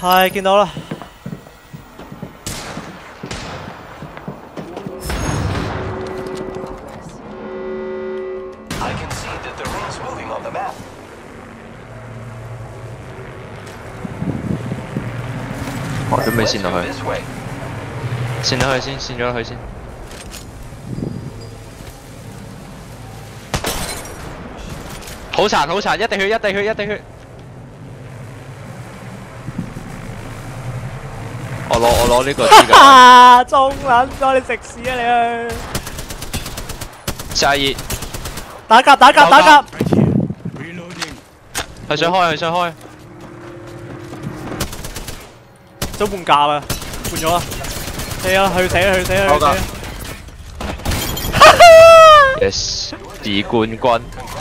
系，见到啦。我准备先落去，先落去先，先咗落去先。好残，好残，一滴血，一滴血，一滴血。我我攞呢个资格，中冷咗你食屎啊你！去！下一，打夹打夹打夹，系想开系想开，都半价啦，换咗啊！系啊，去死去去死！好噶，yes，得冠军。